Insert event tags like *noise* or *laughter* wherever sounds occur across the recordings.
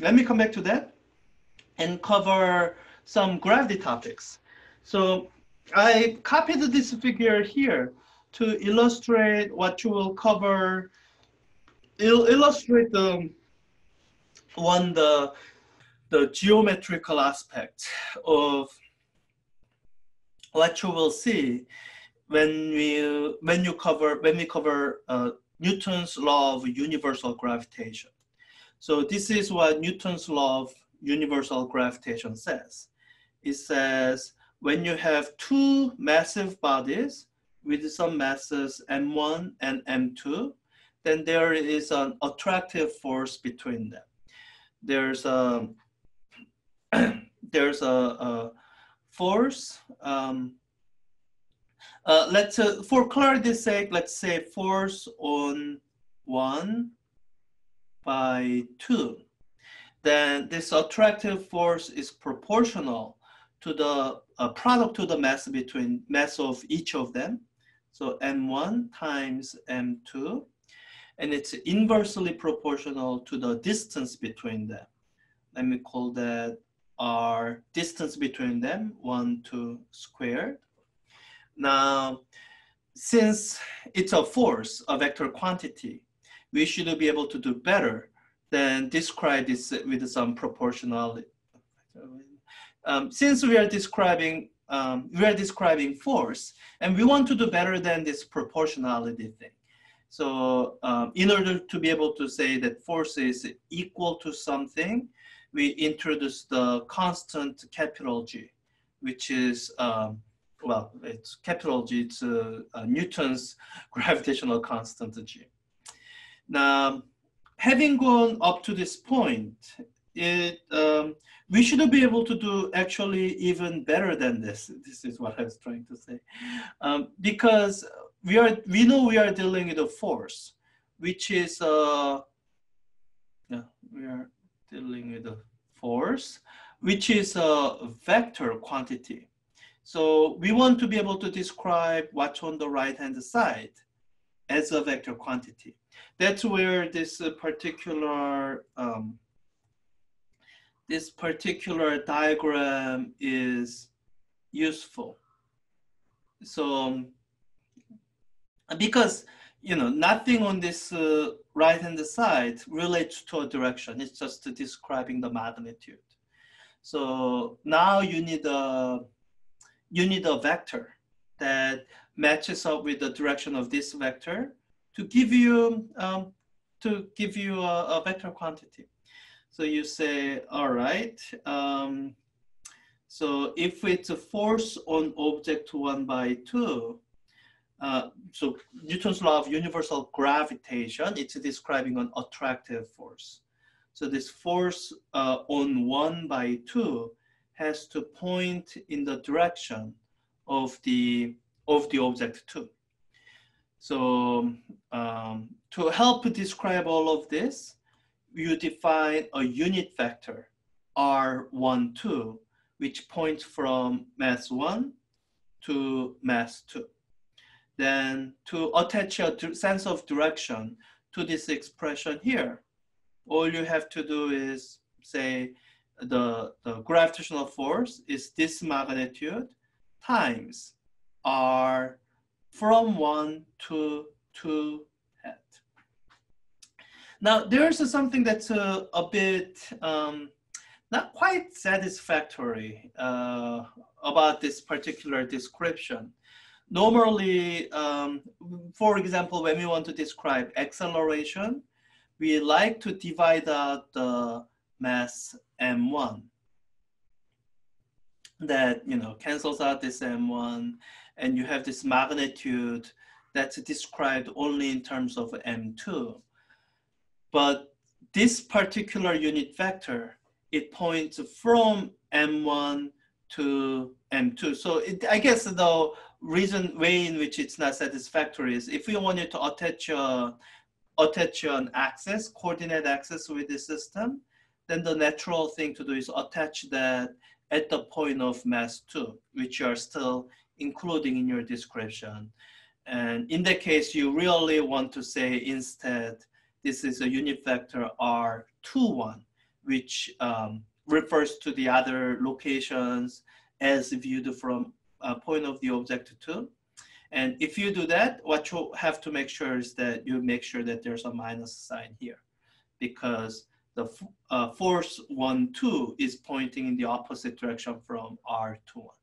let me come back to that and cover some gravity topics. So I copied this figure here to illustrate what you will cover, il illustrate the one the the geometrical aspect of what you will see when we when you cover when we cover uh, Newton's law of universal gravitation. So this is what Newton's law of universal gravitation says. It says when you have two massive bodies with some masses m1 and m2, then there is an attractive force between them. There's a *clears throat* there's a, a force. Um, uh, let's uh, for clarity's sake, let's say force on one by two. Then this attractive force is proportional to the uh, product to the mass between mass of each of them. So m1 times m2, and it's inversely proportional to the distance between them. Let me call that our distance between them, one, two squared. Now, since it's a force, a vector quantity, we should be able to do better than describe this with some proportionality. Um, since we are describing um, we are describing force, and we want to do better than this proportionality thing. So um, in order to be able to say that force is equal to something, we introduce the constant capital G, which is, um, well, it's capital G, it's uh, uh, Newton's *laughs* gravitational constant G. Now, having gone up to this point, it, um, we should be able to do actually even better than this. This is what I was trying to say. Um, because we are, we know we are dealing with a force, which is, uh, yeah, we are dealing with a force, which is a vector quantity. So we want to be able to describe what's on the right-hand side as a vector quantity. That's where this particular um, this particular diagram is useful. So, um, because, you know, nothing on this uh, right-hand side relates to a direction. It's just describing the magnitude. So now you need a, you need a vector that matches up with the direction of this vector to give you, um, to give you a, a vector quantity. So you say, all right, um, so if it's a force on object one by two, uh, so Newton's law of universal gravitation, it's describing an attractive force. So this force uh, on one by two has to point in the direction of the, of the object two. So um, to help describe all of this, you define a unit vector R12, which points from mass 1 to mass 2. Then to attach a sense of direction to this expression here, all you have to do is say the, the gravitational force is this magnitude times R from 1 to 2 now, there's something that's a, a bit um, not quite satisfactory uh, about this particular description. Normally, um, for example, when we want to describe acceleration, we like to divide out the mass m1 that you know cancels out this m1 and you have this magnitude that's described only in terms of m2 but this particular unit vector, it points from M1 to M2. So it, I guess the reason way in which it's not satisfactory is if we wanted to attach a, attach an axis, coordinate axis with the system, then the natural thing to do is attach that at the point of mass two, which are still including in your description. And in that case, you really want to say instead this is a unit vector R21, which um, refers to the other locations as viewed from a point of the object two. And if you do that, what you have to make sure is that you make sure that there's a minus sign here because the uh, force one, two is pointing in the opposite direction from R to one.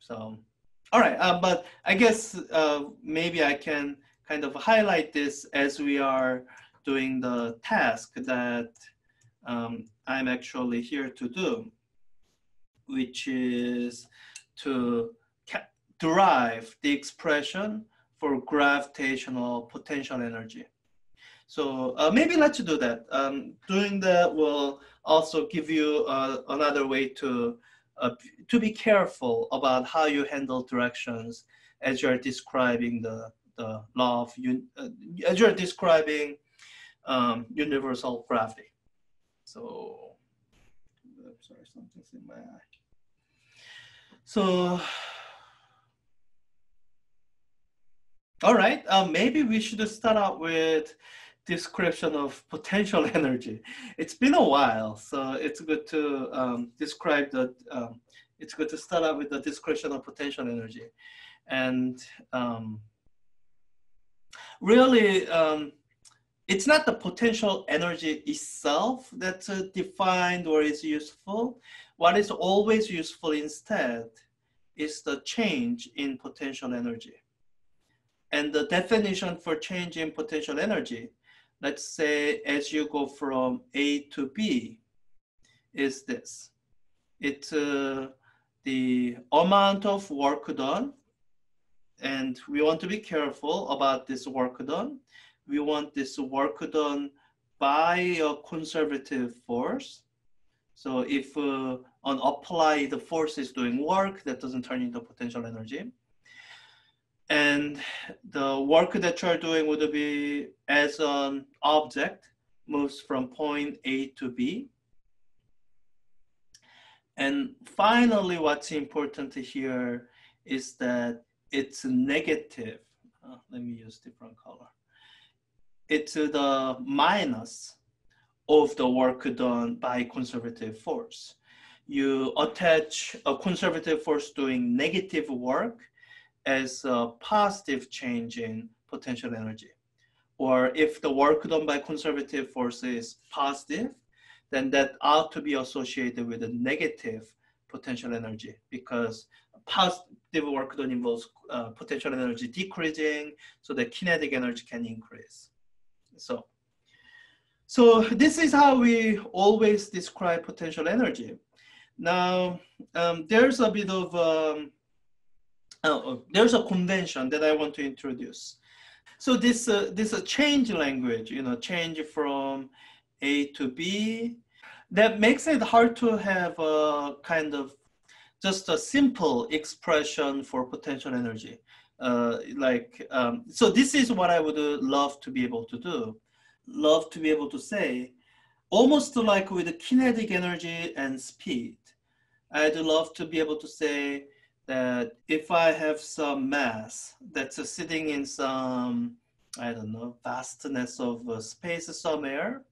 So, all right, uh, but I guess uh, maybe I can kind of highlight this as we are doing the task that um, I'm actually here to do, which is to derive the expression for gravitational potential energy. So uh, maybe let's do that. Um, doing that will also give you uh, another way to uh, to be careful about how you handle directions as you're describing the the law of uh, as you're describing um, universal gravity. So, sorry, something's in my eye. So, all right, um, maybe we should start out with description of potential *laughs* energy. It's been a while, so it's good to um, describe the, um, it's good to start out with the description of potential energy. And um, really, um, it's not the potential energy itself that's uh, defined or is useful. What is always useful instead is the change in potential energy. And the definition for change in potential energy, let's say as you go from A to B, is this. It's uh, the amount of work done, and we want to be careful about this work done. We want this work done by a conservative force. So if uh, on apply the force is doing work, that doesn't turn into potential energy. And the work that you're doing would be as an object moves from point A to B. And finally, what's important here is that it's negative. Uh, let me use different color. It's the minus of the work done by conservative force. You attach a conservative force doing negative work as a positive change in potential energy. Or if the work done by conservative force is positive, then that ought to be associated with a negative potential energy because positive work done involves uh, potential energy decreasing, so the kinetic energy can increase. So, so this is how we always describe potential energy. Now, um, there's a bit of um, Oh, oh, there's a convention that I want to introduce. So this uh, this a change language, you know, change from A to B, that makes it hard to have a kind of just a simple expression for potential energy. Uh, like um, so, this is what I would love to be able to do. Love to be able to say, almost like with kinetic energy and speed. I'd love to be able to say that if I have some mass that's sitting in some, I don't know, vastness of uh, space somewhere,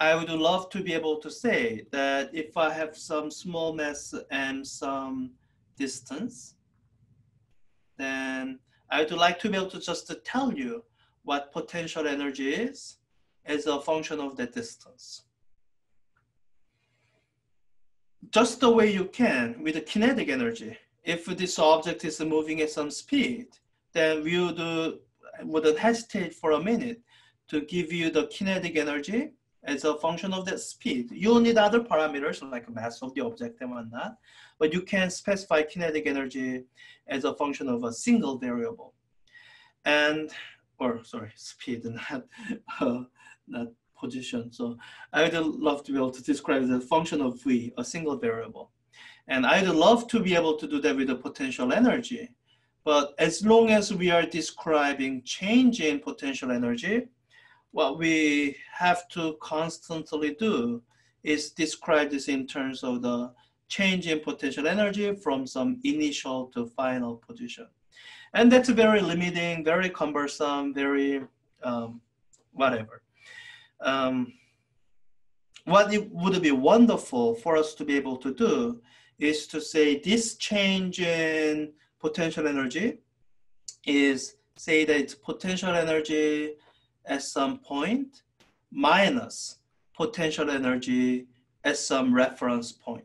I would love to be able to say that if I have some small mass and some distance, then I would like to be able to just tell you what potential energy is as a function of that distance. Just the way you can with the kinetic energy if this object is moving at some speed, then we would, wouldn't hesitate for a minute to give you the kinetic energy as a function of that speed. You'll need other parameters like mass of the object and whatnot, but you can specify kinetic energy as a function of a single variable. And, or sorry, *laughs* speed, not, uh, not position. So I would love to be able to describe the function of V, a single variable. And I'd love to be able to do that with the potential energy. But as long as we are describing change in potential energy, what we have to constantly do is describe this in terms of the change in potential energy from some initial to final position. And that's very limiting, very cumbersome, very um, whatever. Um, what it would be wonderful for us to be able to do is to say this change in potential energy is say that it's potential energy at some point minus potential energy at some reference point.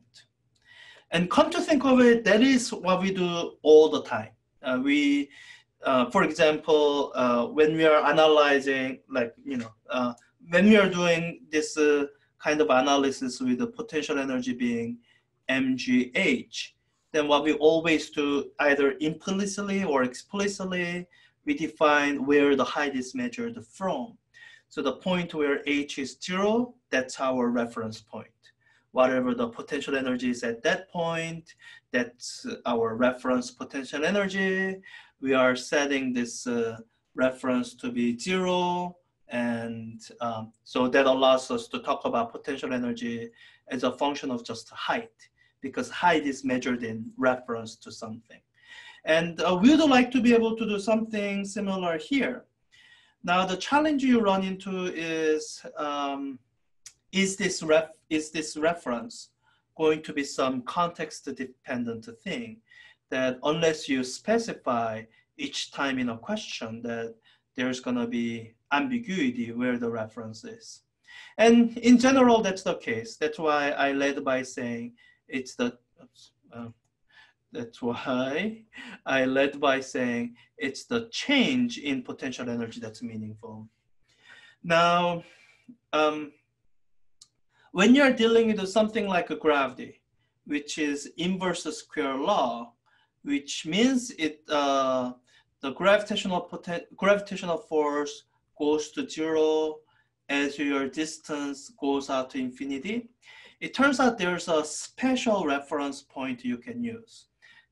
And come to think of it, that is what we do all the time. Uh, we, uh, for example, uh, when we are analyzing, like, you know, uh, when we are doing this uh, kind of analysis with the potential energy being mgh, then what we always do either implicitly or explicitly, we define where the height is measured from. So the point where h is zero, that's our reference point. Whatever the potential energy is at that point, that's our reference potential energy. We are setting this uh, reference to be zero. And um, so that allows us to talk about potential energy as a function of just height because height is measured in reference to something. And uh, we would like to be able to do something similar here. Now the challenge you run into is, um, is, this ref is this reference going to be some context dependent thing that unless you specify each time in a question that there's gonna be ambiguity where the reference is. And in general, that's the case. That's why I led by saying it's the, uh, that's why I led by saying it's the change in potential energy that's meaningful. Now, um, when you're dealing with something like a gravity, which is inverse square law, which means it uh, the gravitational gravitational force goes to zero as your distance goes out to infinity it turns out there's a special reference point you can use.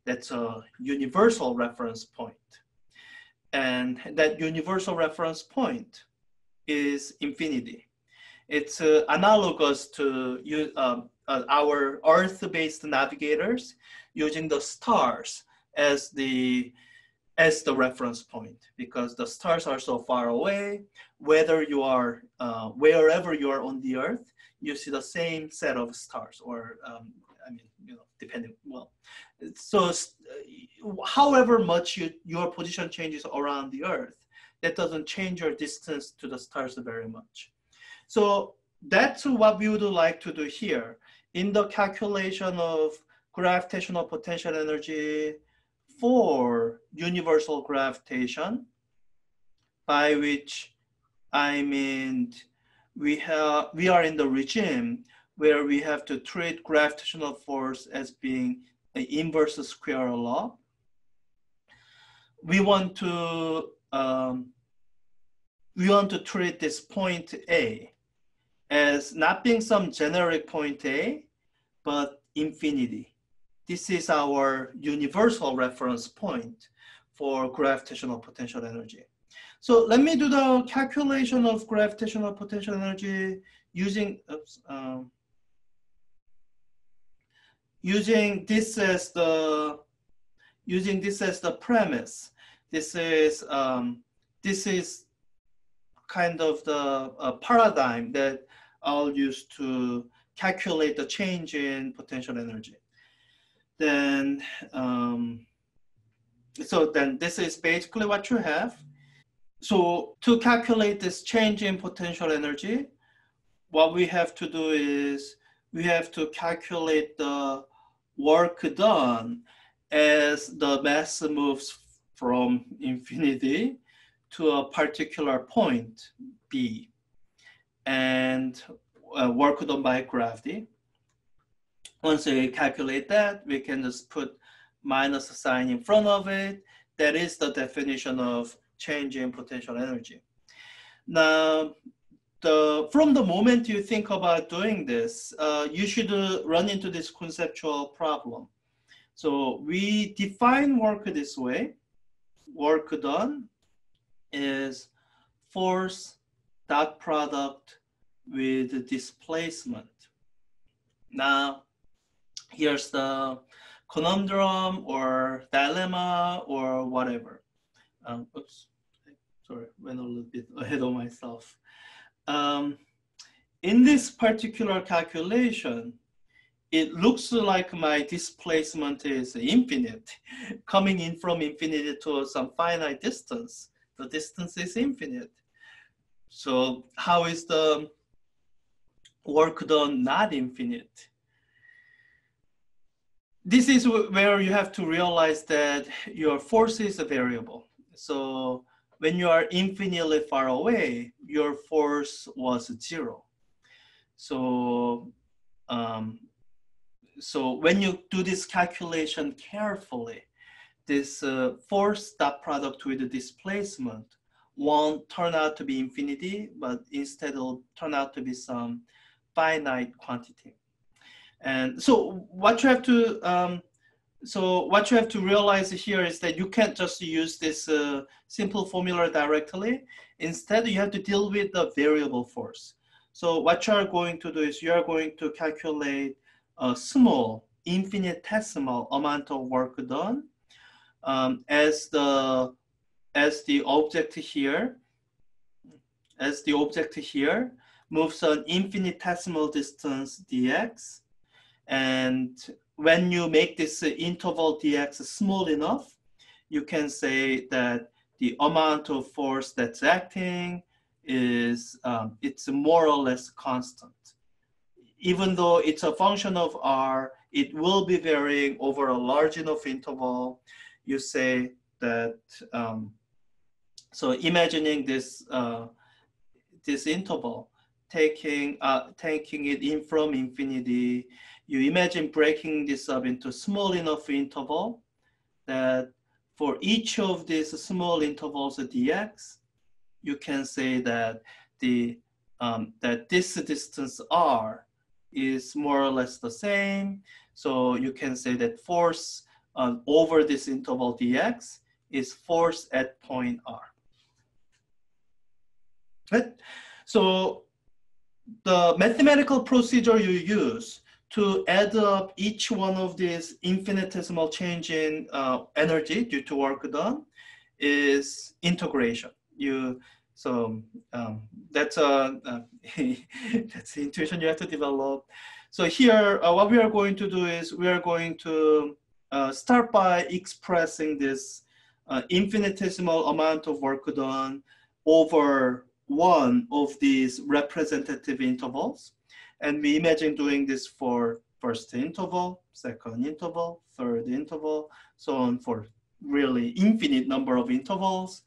That's a universal reference point. And that universal reference point is infinity. It's uh, analogous to um, uh, our Earth-based navigators using the stars as the as the reference point because the stars are so far away. Whether you are uh, wherever you are on the Earth, you see the same set of stars or um, I mean, you know, depending, well, so uh, however much you, your position changes around the earth, that doesn't change your distance to the stars very much. So that's what we would like to do here. In the calculation of gravitational potential energy for universal gravitation, by which I mean we have we are in the regime where we have to treat gravitational force as being an inverse square law. We want to um, we want to treat this point A as not being some generic point A, but infinity. This is our universal reference point for gravitational potential energy. So let me do the calculation of gravitational potential energy using, oops, um, using this as the, using this as the premise. This is, um, this is kind of the uh, paradigm that I'll use to calculate the change in potential energy. Then, um, so then this is basically what you have. So to calculate this change in potential energy, what we have to do is we have to calculate the work done as the mass moves from infinity to a particular point, B, and uh, work done by gravity. Once we calculate that, we can just put minus sign in front of it. That is the definition of change in potential energy. Now, the, from the moment you think about doing this, uh, you should uh, run into this conceptual problem. So we define work this way. Work done is force dot product with displacement. Now, here's the conundrum or dilemma or whatever. Um, oops, sorry, went a little bit ahead of myself. Um, in this particular calculation, it looks like my displacement is infinite, coming in from infinity to some finite distance. The distance is infinite. So how is the work done not infinite? This is where you have to realize that your force is a variable. So when you are infinitely far away, your force was zero. So um, so when you do this calculation carefully, this uh, force dot product with the displacement won't turn out to be infinity, but instead it will turn out to be some finite quantity. And so what you have to um, so what you have to realize here is that you can't just use this uh, simple formula directly. Instead, you have to deal with the variable force. So what you are going to do is you are going to calculate a small infinitesimal amount of work done um, as the as the object here as the object here moves an infinitesimal distance dx and when you make this interval dx small enough you can say that the amount of force that's acting is um, it's more or less constant even though it's a function of r, it will be varying over a large enough interval. You say that, um, so imagining this, uh, this interval, taking, uh, taking it in from infinity, you imagine breaking this up into small enough interval that for each of these small intervals dx, you can say that the um, that this distance r is more or less the same. So you can say that force uh, over this interval dx is force at point r. So the mathematical procedure you use to add up each one of these infinitesimal change in uh, energy due to work done is integration. You so um, that's a uh, *laughs* that's the intuition you have to develop. So here, uh, what we are going to do is we are going to uh, start by expressing this uh, infinitesimal amount of work done over one of these representative intervals. And we imagine doing this for first interval, second interval, third interval, so on for really infinite number of intervals.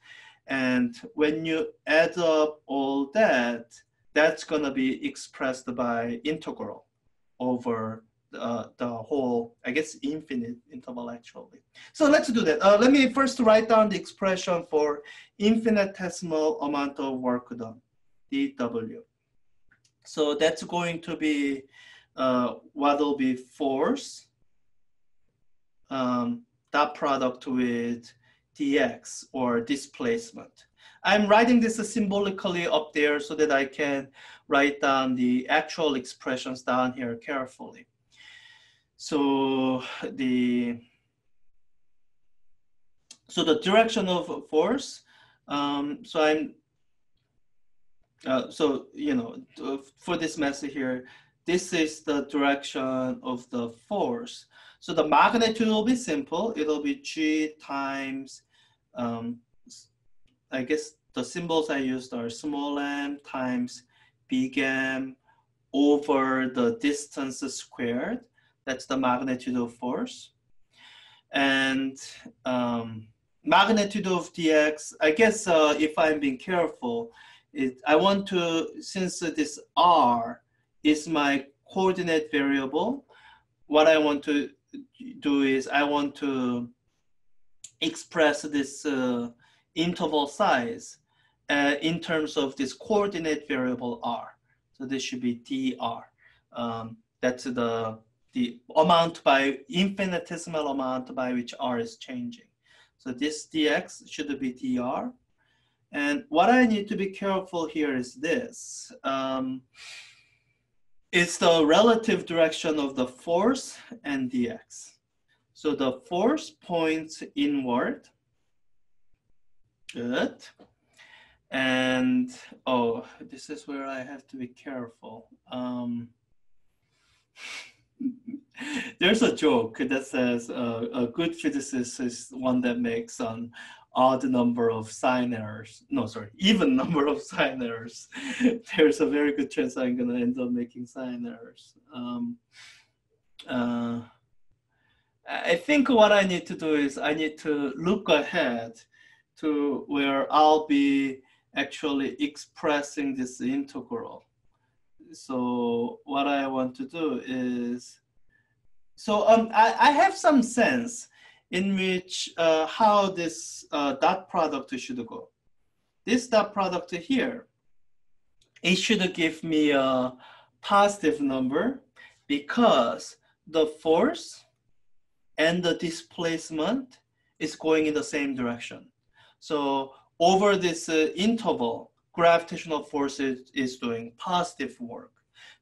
And when you add up all that, that's gonna be expressed by integral over the, the whole, I guess, infinite interval actually. So let's do that. Uh, let me first write down the expression for infinitesimal amount of work done, dW. So that's going to be uh, what will be force um, dot product with dx or displacement. I'm writing this symbolically up there so that I can write down the actual expressions down here carefully. So the so the direction of force. Um, so I'm uh, so you know for this method here, this is the direction of the force. So the magnitude will be simple. It'll be g times um, I guess the symbols I used are small m times big M over the distance squared. That's the magnitude of force. And um, magnitude of dx, I guess uh, if I'm being careful, it, I want to, since this r is my coordinate variable, what I want to do is I want to express this uh, interval size uh, in terms of this coordinate variable r. So this should be dr. Um, that's the, the amount by infinitesimal amount by which r is changing. So this dx should be dr. And what I need to be careful here is this. Um, it's the relative direction of the force and dx. So the force points inward. Good. And oh, this is where I have to be careful. Um, *laughs* there's a joke that says uh, a good physicist is one that makes an odd number of sign errors. No, sorry, *laughs* even number of sign errors. *laughs* there's a very good chance I'm going to end up making sign errors. Um, uh, I think what I need to do is I need to look ahead to where I'll be actually expressing this integral. So what I want to do is, so um, I, I have some sense in which uh, how this uh, dot product should go. This dot product here, it should give me a positive number because the force and the displacement is going in the same direction. So over this uh, interval, gravitational force is, is doing positive work,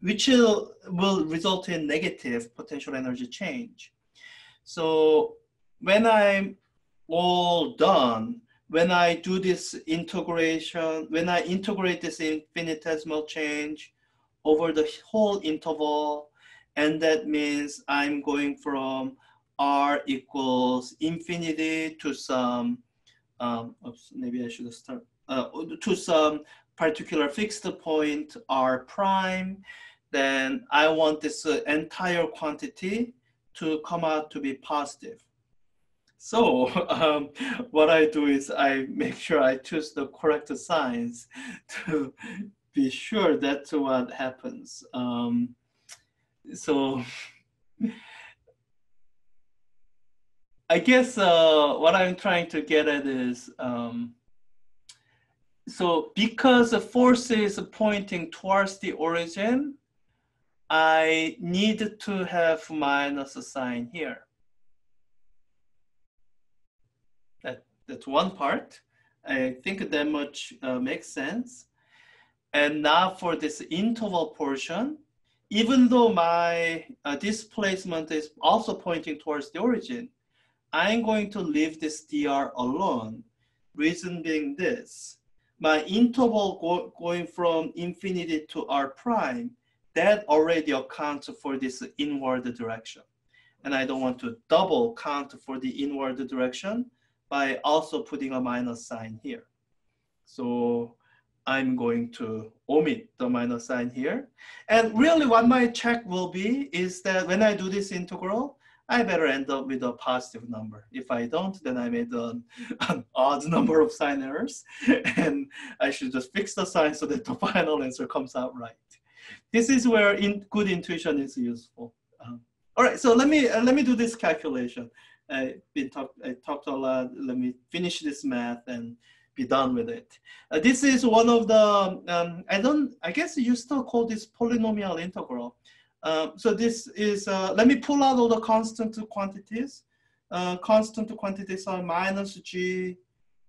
which will, will result in negative potential energy change. So when I'm all done, when I do this integration, when I integrate this infinitesimal change over the whole interval, and that means I'm going from r equals infinity to some, um, oops, maybe I should start, uh, to some particular fixed point r prime, then I want this uh, entire quantity to come out to be positive. So *laughs* um, what I do is I make sure I choose the correct signs *laughs* to be sure that's what happens. Um, so *laughs* I guess uh, what I'm trying to get at is, um, so because the force is pointing towards the origin, I need to have minus sign here. That, that's one part. I think that much uh, makes sense. And now for this interval portion, even though my uh, displacement is also pointing towards the origin, I'm going to leave this dr alone. Reason being this, my interval go going from infinity to r prime, that already accounts for this inward direction. And I don't want to double count for the inward direction by also putting a minus sign here. So I'm going to omit the minus sign here. And really what my check will be is that when I do this integral, I better end up with a positive number. If I don't, then I made an, *laughs* an odd number of sign errors *laughs* and I should just fix the sign so that the *laughs* final answer comes out right. This is where in, good intuition is useful. Um, all right, so let me, uh, let me do this calculation. I, been talk, I talked a lot, let me finish this math and be done with it. Uh, this is one of the, um, I don't, I guess you still call this polynomial integral. Um, so this is, uh, let me pull out all the constant quantities. Uh, constant quantities are minus g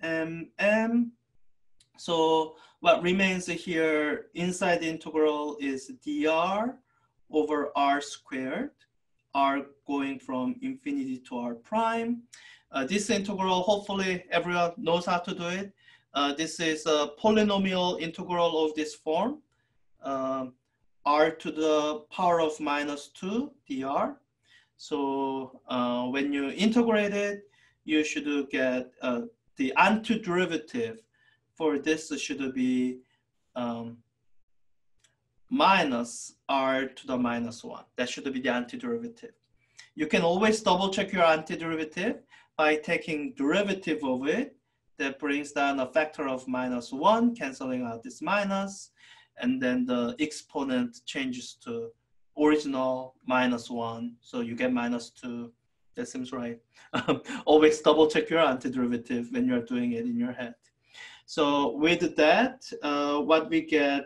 m m. So what remains here inside the integral is dr over r squared, r going from infinity to r prime. Uh, this integral, hopefully everyone knows how to do it. Uh, this is a polynomial integral of this form, r to the power of minus 2 dr. So uh, when you integrate it, you should get uh, the antiderivative for this should be um, minus r to the minus 1. That should be the antiderivative. You can always double check your antiderivative by taking derivative of it that brings down a factor of minus one, canceling out this minus, and then the exponent changes to original minus one, so you get minus two. That seems right. *laughs* Always double check your antiderivative when you're doing it in your head. So with that, uh, what we get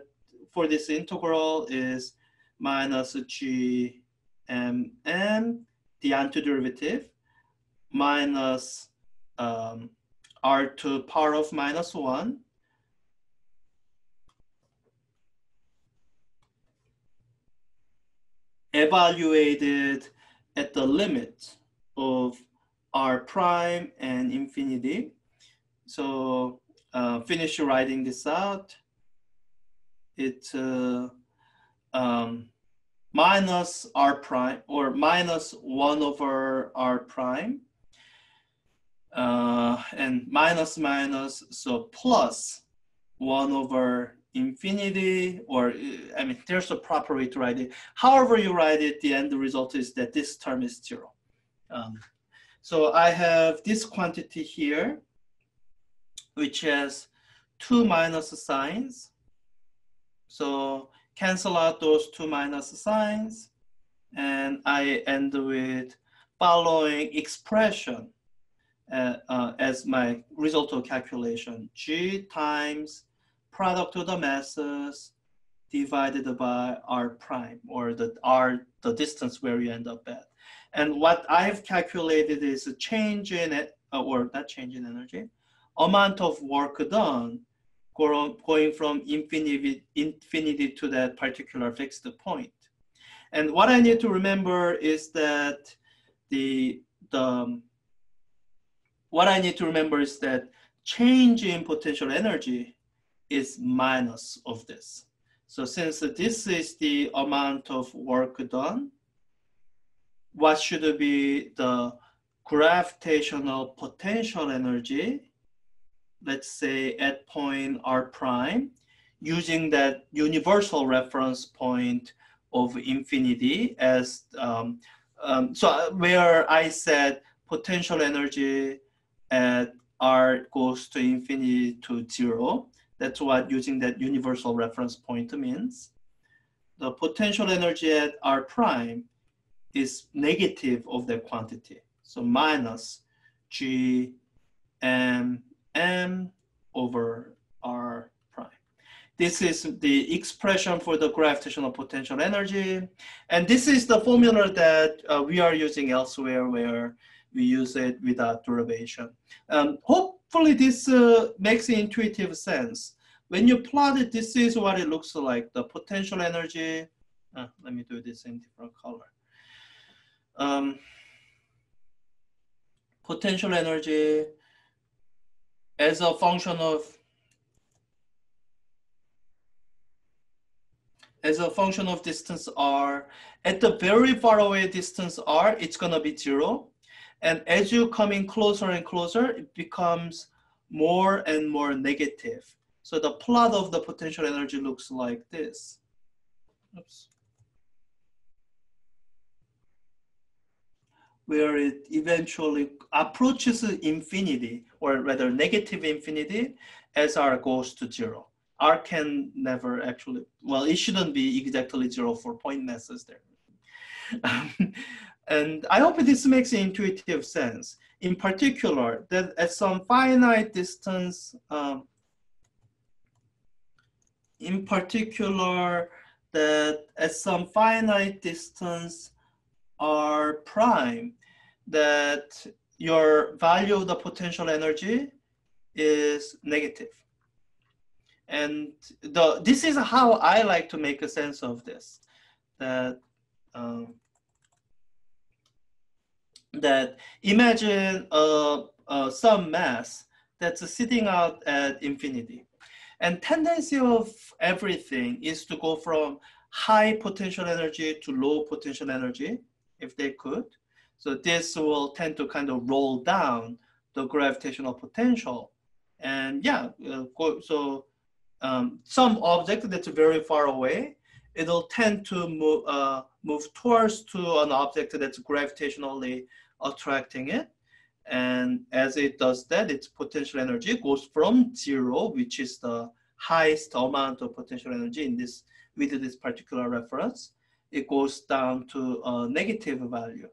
for this integral is minus g m m, the antiderivative, minus um, r to power of minus 1 evaluated at the limit of r prime and infinity. So uh, finish writing this out, it uh, um, minus r prime or minus 1 over r prime uh, and minus minus so plus 1 over infinity or I mean there's a proper way to write it. However you write it the end result is that this term is zero. Um, so I have this quantity here which has two minus signs. So cancel out those two minus signs and I end with following expression uh, uh, as my result of calculation G times product of the masses divided by r prime or the r the distance where you end up at. And what I've calculated is a change in it, uh, or not change in energy, amount of work done going from infinity, infinity to that particular fixed. And what I need to remember is that the, the what I need to remember is that change in potential energy is minus of this. So since this is the amount of work done, what should be the gravitational potential energy, let's say at point r prime, using that universal reference point of infinity as, um, um, so where I said potential energy at r goes to infinity to zero, that's what using that universal reference point means. The potential energy at R prime is negative of that quantity. So minus G M M over R prime. This is the expression for the gravitational potential energy. And this is the formula that uh, we are using elsewhere where we use it without derivation. Um, hopefully this uh, makes intuitive sense. When you plot it, this is what it looks like. The potential energy, uh, let me do this in different color. Um, potential energy as a function of as a function of distance r. At the very far away distance r, it's gonna be zero. And as you come in closer and closer, it becomes more and more negative. So the plot of the potential energy looks like this. Oops. Where it eventually approaches infinity, or rather negative infinity, as r goes to zero. R can never actually, well, it shouldn't be exactly zero for point masses there. *laughs* And I hope this makes intuitive sense. In particular, that at some finite distance, um, in particular, that at some finite distance r prime, that your value of the potential energy is negative. And the, this is how I like to make a sense of this, that um, that imagine some mass that's sitting out at infinity. And tendency of everything is to go from high potential energy to low potential energy, if they could. So this will tend to kind of roll down the gravitational potential. And yeah, uh, so um, some object that's very far away, it'll tend to move, uh, move towards to an object that's gravitationally attracting it. And as it does that, its potential energy goes from zero, which is the highest amount of potential energy in this with this particular reference. It goes down to a negative value.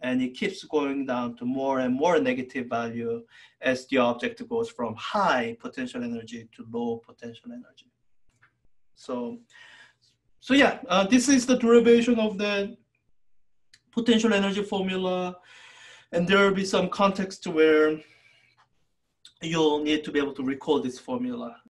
And it keeps going down to more and more negative value as the object goes from high potential energy to low potential energy. So, so yeah, uh, this is the derivation of the potential energy formula. And there will be some context where you'll need to be able to recall this formula